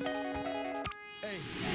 Bye.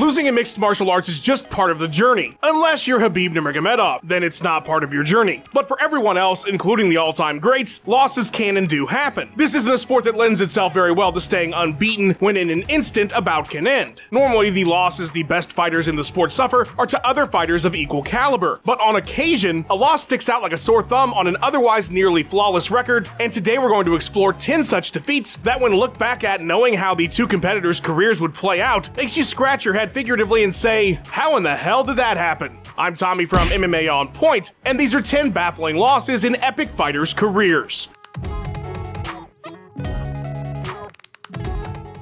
Losing in mixed martial arts is just part of the journey. Unless you're Khabib Nurmagomedov, then it's not part of your journey. But for everyone else, including the all-time greats, losses can and do happen. This isn't a sport that lends itself very well to staying unbeaten when in an instant a bout can end. Normally, the losses the best fighters in the sport suffer are to other fighters of equal caliber. But on occasion, a loss sticks out like a sore thumb on an otherwise nearly flawless record, and today we're going to explore 10 such defeats that when looked back at knowing how the two competitors' careers would play out, makes you scratch your head figuratively and say, how in the hell did that happen? I'm Tommy from MMA On Point, and these are 10 baffling losses in epic fighters' careers.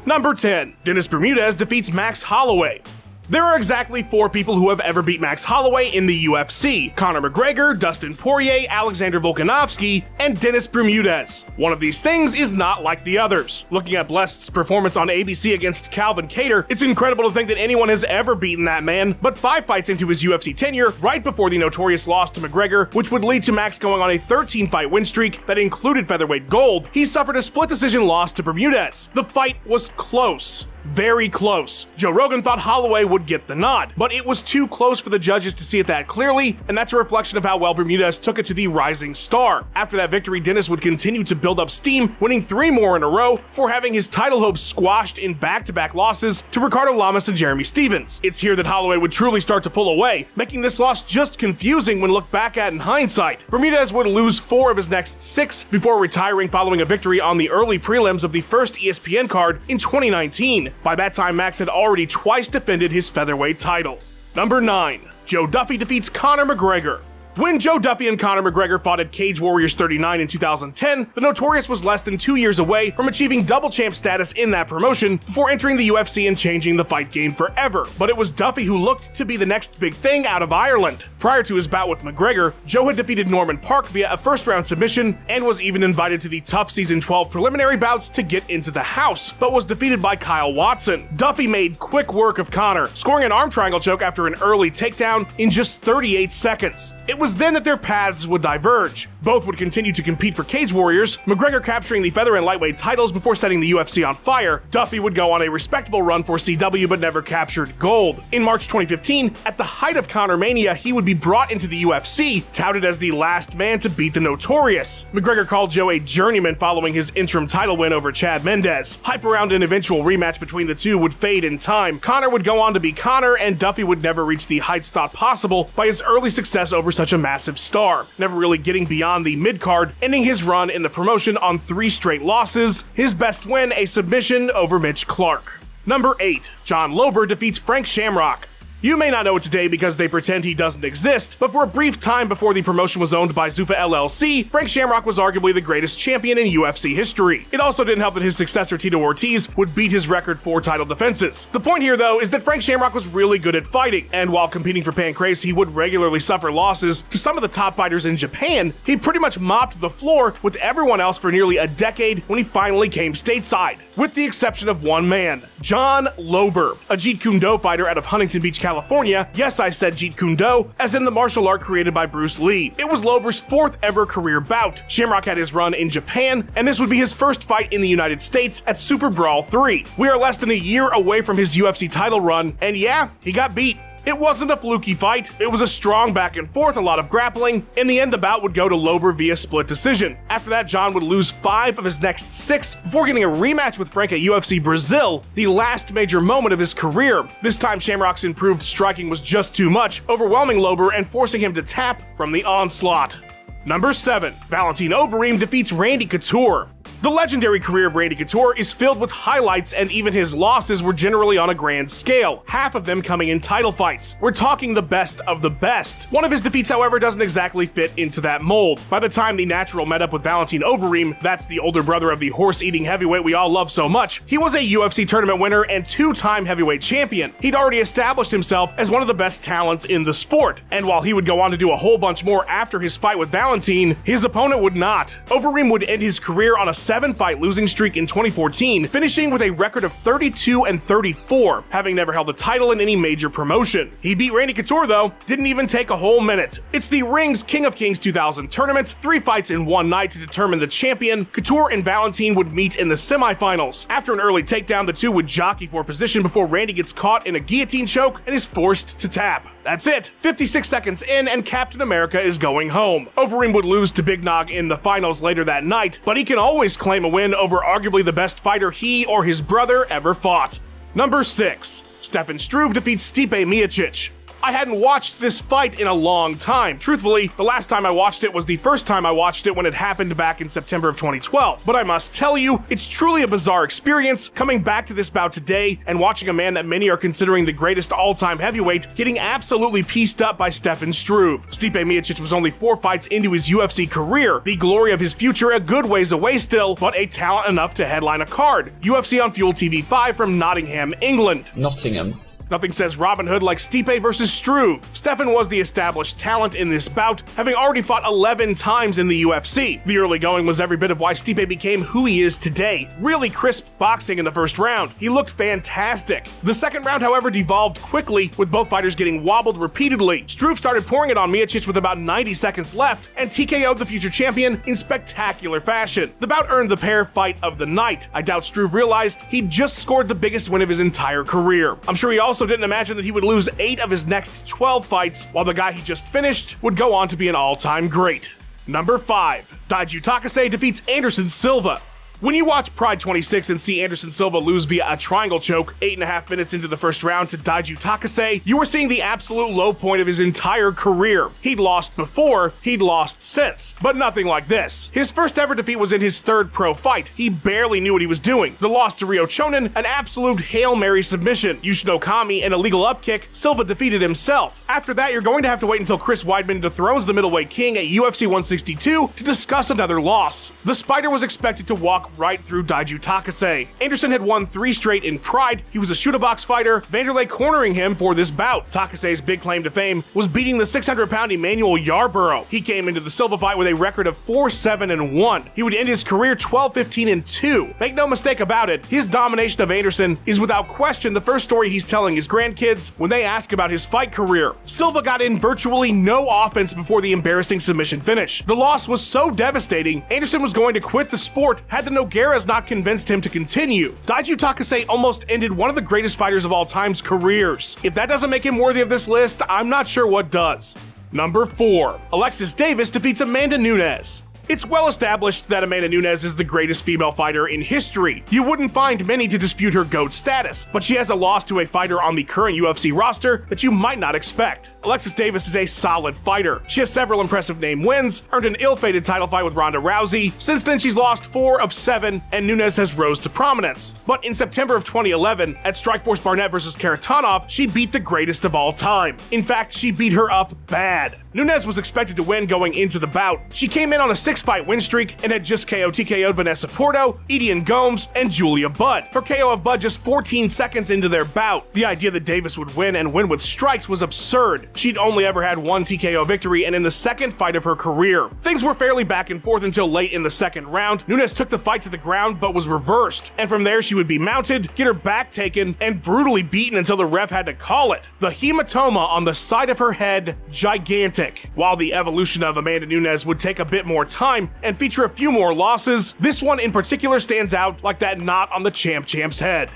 Number 10, Dennis Bermudez defeats Max Holloway. There are exactly four people who have ever beat Max Holloway in the UFC Conor McGregor, Dustin Poirier, Alexander Volkanovski, and Dennis Bermudez. One of these things is not like the others. Looking at Blessed's performance on ABC against Calvin Kattar, it's incredible to think that anyone has ever beaten that man, but five fights into his UFC tenure, right before the notorious loss to McGregor, which would lead to Max going on a 13 fight win streak that included featherweight gold, he suffered a split decision loss to Bermudez. The fight was close very close. Joe Rogan thought Holloway would get the nod, but it was too close for the judges to see it that clearly, and that's a reflection of how well Bermudez took it to the rising star. After that victory, Dennis would continue to build up steam, winning three more in a row before having his title hopes squashed in back-to-back losses to Ricardo Lamas and Jeremy Stephens. It's here that Holloway would truly start to pull away, making this loss just confusing when looked back at in hindsight. Bermudez would lose four of his next six before retiring following a victory on the early prelims of the first ESPN card in 2019. By that time, Max had already twice defended his featherweight title. Number 9. Joe Duffy defeats Conor McGregor. When Joe Duffy and Conor McGregor fought at Cage Warriors 39 in 2010, the Notorious was less than two years away from achieving double champ status in that promotion before entering the UFC and changing the fight game forever. But it was Duffy who looked to be the next big thing out of Ireland. Prior to his bout with McGregor, Joe had defeated Norman Parke via a first round submission and was even invited to the TUF Season 12 preliminary bouts to get into the house, but was defeated by Kyle Watson. Duffy made quick work of Conor, scoring an arm triangle choke after an early takedown in just 38 seconds. It was then that their paths would diverge. Both would continue to compete for Cage Warriors, McGregor capturing the feather and lightweight titles before setting the UFC on fire. Duffy would go on a respectable run for CW but never captured gold. In March 2015, at the height of Conor Mania, he would be brought into the UFC, touted as the last man to beat the Notorious. McGregor called Joe a journeyman following his interim title win over Chad Mendes. Hype around an eventual rematch between the two would fade in time. Conor would go on to be Conor, and Duffy would never reach the heights thought possible by his early success over such a massive star, never really getting beyond the mid card, ending his run in the promotion on three straight losses, his best win a submission over Mitch Clarke. Number 8. John Lober defeats Frank Shamrock. You may not know it today because they pretend he doesn't exist, but for a brief time before the promotion was owned by Zuffa LLC, Frank Shamrock was arguably the greatest champion in UFC history. It also didn't help that his successor Tito Ortiz would beat his record for title defenses. The point here though is that Frank Shamrock was really good at fighting, and while competing for Pancrase he would regularly suffer losses to some of the top fighters in Japan, he pretty much mopped the floor with everyone else for nearly a decade when he finally came stateside. With the exception of one man, John Lober, a Jeet Kune Do fighter out of Huntington Beach, California. Yes, I said Jeet Kune Do, as in the martial art created by Bruce Lee. It was Lober's fourth ever career bout. Shamrock had his run in Japan, and this would be his first fight in the United States at Super Brawl 3. We are less than a year away from his UFC title run, and yeah, he got beat. It wasn't a fluky fight, it was a strong back and forth, a lot of grappling. In the end, the bout would go to Lober via split decision. After that, John would lose five of his next six before getting a rematch with Frank at UFC Brazil, the last major moment of his career. This time, Shamrock's improved striking was just too much, overwhelming Lober and forcing him to tap from the onslaught. Number 7. Valentin Overeem defeats Randy Couture. The legendary career of Randy Couture is filled with highlights, and even his losses were generally on a grand scale, half of them coming in title fights. We're talking the best of the best. One of his defeats, however, doesn't exactly fit into that mold. By the time the natural met up with Valentin Overeem, that's the older brother of the horse-eating heavyweight we all love so much, he was a UFC tournament winner and two-time heavyweight champion. He'd already established himself as one of the best talents in the sport, and while he would go on to do a whole bunch more after his fight with Valentin, his opponent would not. Overeem would end his career on a seven fight losing streak in 2014, finishing with a record of 32 and 34, having never held the title in any major promotion. He beat Randy Couture though, didn't even take a whole minute. It's the Rings King of Kings 2000 tournament, three fights in one night to determine the champion. Couture and Valentine would meet in the semifinals. After an early takedown, the two would jockey for position before Randy gets caught in a guillotine choke and is forced to tap. That's it. 56 seconds in, and Captain America is going home. Overeem would lose to Big Nog in the finals later that night, but he can always claim a win over arguably the best fighter he or his brother ever fought. Number 6. Stefan Struve defeats Stipe Miocic. I hadn't watched this fight in a long time. Truthfully, the last time I watched it was the first time I watched it when it happened back in September of 2012. But I must tell you, it's truly a bizarre experience coming back to this bout today and watching a man that many are considering the greatest all-time heavyweight getting absolutely pieced up by Stefan Struve. Stipe Miocic was only four fights into his UFC career, the glory of his future a good ways away still, but a talent enough to headline a card. UFC on Fuel TV 5 from Nottingham, England. Nottingham. Nothing says Robin Hood like Stipe versus Struve. Stefan was the established talent in this bout, having already fought 11 times in the UFC. The early going was every bit of why Stipe became who he is today. Really crisp boxing in the first round. He looked fantastic. The second round, however, devolved quickly, with both fighters getting wobbled repeatedly. Struve started pouring it on Miocic with about 90 seconds left, and TKO'd the future champion in spectacular fashion. The bout earned the pair fight of the night. I doubt Struve realized he'd just scored the biggest win of his entire career. I'm sure he also also didn't imagine that he would lose 8 of his next 12 fights, while the guy he just finished would go on to be an all-time great. Number 5. Daiju Takase defeats Anderson Silva. When you watch Pride 26 and see Anderson Silva lose via a triangle choke eight and a half minutes into the first round to Daiju Takase, you are seeing the absolute low point of his entire career. He'd lost before, he'd lost since, but nothing like this. His first ever defeat was in his third pro fight. He barely knew what he was doing. The loss to Ryo Chonan, an absolute Hail Mary submission. Yushin Okami, an illegal upkick, Silva defeated himself. After that, you're going to have to wait until Chris Weidman dethrones the middleweight king at UFC 162 to discuss another loss. The Spider was expected to walk right through Daiju Takase. Anderson had won three straight in Pride, he was a Chute Boxe fighter, Vanderlei cornering him for this bout. Takase's big claim to fame was beating the 600 pound Emmanuel Yarbrough. He came into the Silva fight with a record of 4 7 and 1. He would end his career 12 15 and 2. Make no mistake about it, his domination of Anderson is without question the first story he's telling his grandkids when they ask about his fight career. Silva got in virtually no offense before the embarrassing submission finish. The loss was so devastating, Anderson was going to quit the sport had the Nogueiras not convinced him to continue. Daiju Takase almost ended one of the greatest fighters of all time's careers. If that doesn't make him worthy of this list, I'm not sure what does. Number 4. Alexis Davis defeats Amanda Nunes. It's well established that Amanda Nunes is the greatest female fighter in history. You wouldn't find many to dispute her GOAT status, but she has a loss to a fighter on the current UFC roster that you might not expect. Alexis Davis is a solid fighter. She has several impressive name wins, earned an ill-fated title fight with Ronda Rousey. Since then, she's lost four of seven, and Nunes has rose to prominence. But in September of 2011, at Strikeforce Barnett versus Kharitonov, she beat the greatest of all time. In fact, she beat her up bad. Nunes was expected to win going into the bout. She came in on a six-fight win streak and had just KO TKO'd Vanessa Porto, Ediane Gomes, and Julia Budd. Her KO of Budd just 14 seconds into their bout. The idea that Davis would win and win with strikes was absurd. She'd only ever had one TKO victory and in the second fight of her career. Things were fairly back and forth until late in the second round. Nunes took the fight to the ground but was reversed, and from there she would be mounted, get her back taken, and brutally beaten until the ref had to call it. The hematoma on the side of her head, gigantic while the evolution of Amanda Nunes would take a bit more time and feature a few more losses, this one in particular stands out like that knot on the champ champ's head.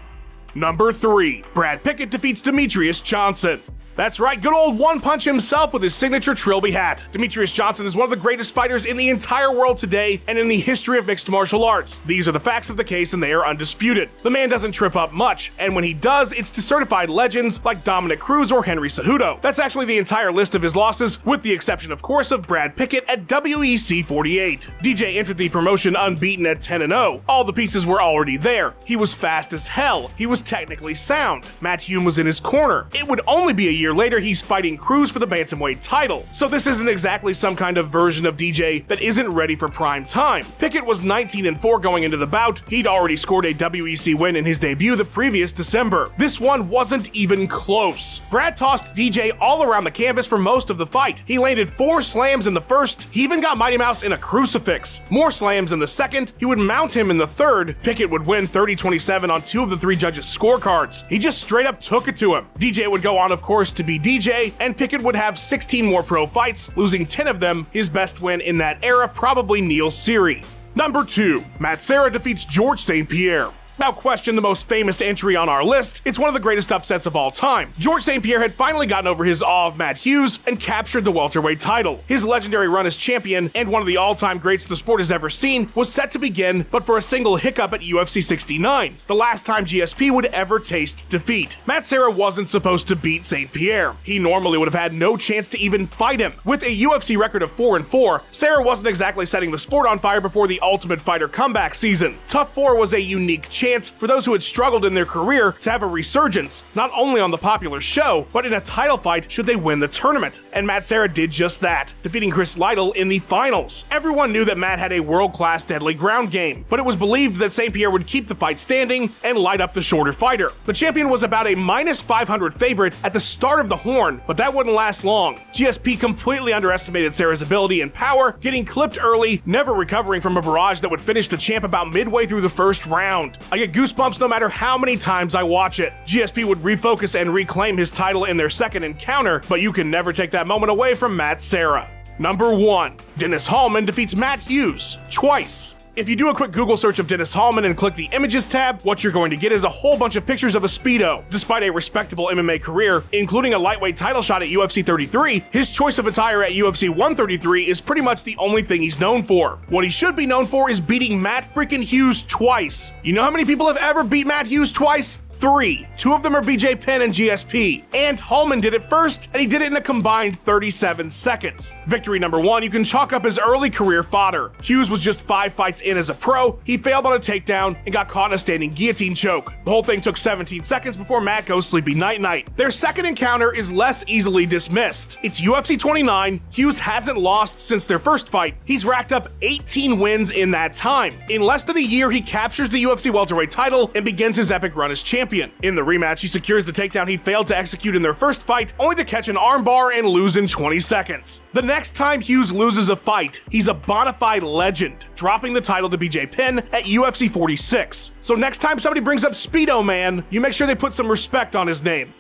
Number 3. Brad Pickett defeats Demetrious Johnson. That's right, good old One Punch himself with his signature Trilby hat. Demetrious Johnson is one of the greatest fighters in the entire world today and in the history of mixed martial arts. These are the facts of the case and they are undisputed. The man doesn't trip up much, and when he does, it's to certified legends like Dominick Cruz or Henry Cejudo. That's actually the entire list of his losses, with the exception, of course, of Brad Pickett at WEC 48. DJ entered the promotion unbeaten at 10 0. All the pieces were already there. He was fast as hell. He was technically sound. Matt Hume was in his corner. It would only be a year later, he's fighting Cruz for the bantamweight title. So this isn't exactly some kind of version of DJ that isn't ready for prime time. Pickett was 19 and 4 going into the bout. He'd already scored a WEC win in his debut the previous December. This one wasn't even close. Brad tossed DJ all around the canvas for most of the fight. He landed four slams in the first. He even got Mighty Mouse in a crucifix. More slams in the second. He would mount him in the third. Pickett would win 30-27 on two of the three judges' scorecards. He just straight up took it to him. DJ would go on, of course, to be DJ, and Pickett would have 16 more pro fights, losing 10 of them. His best win in that era probably Neil Seery. Number 2. Matt Serra defeats George St. Pierre. Without question, the most famous entry on our list, it's one of the greatest upsets of all time. George St. Pierre had finally gotten over his awe of Matt Hughes and captured the welterweight title. His legendary run as champion, and one of the all-time greats the sport has ever seen, was set to begin, but for a single hiccup at UFC 69, the last time GSP would ever taste defeat. Matt Serra wasn't supposed to beat St. Pierre. He normally would have had no chance to even fight him. With a UFC record of 4 and 4, Serra wasn't exactly setting the sport on fire before the Ultimate Fighter comeback season. TUF 4 was a unique chance for those who had struggled in their career to have a resurgence, not only on the popular show, but in a title fight should they win the tournament. And Matt Serra did just that, defeating Chris Lytle in the finals. Everyone knew that Matt had a world-class deadly ground game, but it was believed that St. Pierre would keep the fight standing and light up the shorter fighter. The champion was about a minus 500 favorite at the start of the horn, but that wouldn't last long. GSP completely underestimated Serra's ability and power, getting clipped early, never recovering from a barrage that would finish the champ about midway through the first round. I get goosebumps no matter how many times I watch it. GSP would refocus and reclaim his title in their second encounter, but you can never take that moment away from Matt Serra. Number 1. Dennis Hallman defeats Matt Hughes twice. If you do a quick Google search of Dennis Hallman and click the Images tab, what you're going to get is a whole bunch of pictures of a Speedo. Despite a respectable MMA career, including a lightweight title shot at UFC 33, his choice of attire at UFC 133 is pretty much the only thing he's known for. What he should be known for is beating Matt freaking Hughes twice. You know how many people have ever beat Matt Hughes twice? Three. Two of them are BJ Penn and GSP. And Hallman did it first, and he did it in a combined 37 seconds. Victory number one, you can chalk up his early career fodder. Hughes was just five fights in as a pro, he failed on a takedown and got caught in a standing guillotine choke. The whole thing took 17 seconds before Matt goes sleepy night night. Their second encounter is less easily dismissed. It's UFC 29, Hughes hasn't lost since their first fight. He's racked up 18 wins in that time. In less than a year, he captures the UFC welterweight title and begins his epic run as champion champion. In the rematch, he secures the takedown he failed to execute in their first fight, only to catch an armbar and lose in 20 seconds. The next time Hughes loses a fight, he's a bona fide legend, dropping the title to BJ Penn at UFC 46. So next time somebody brings up Speedo Man, you make sure they put some respect on his name.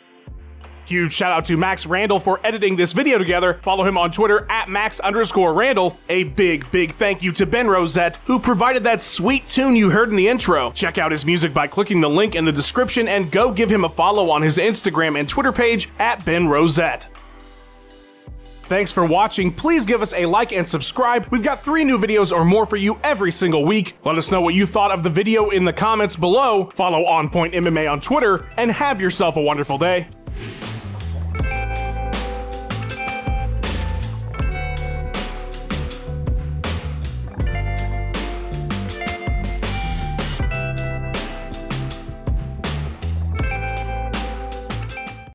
Huge shout out to Max Randall for editing this video together. Follow him on Twitter at Max underscore Randall. A big, big thank you to Ben Rosett, who provided that sweet tune you heard in the intro. Check out his music by clicking the link in the description and go give him a follow on his Instagram and Twitter page at Ben Rosett. Thanks for watching. Please give us a like and subscribe. We've got three new videos or more for you every single week. Let us know what you thought of the video in the comments below. Follow On Point MMA on Twitter and have yourself a wonderful day.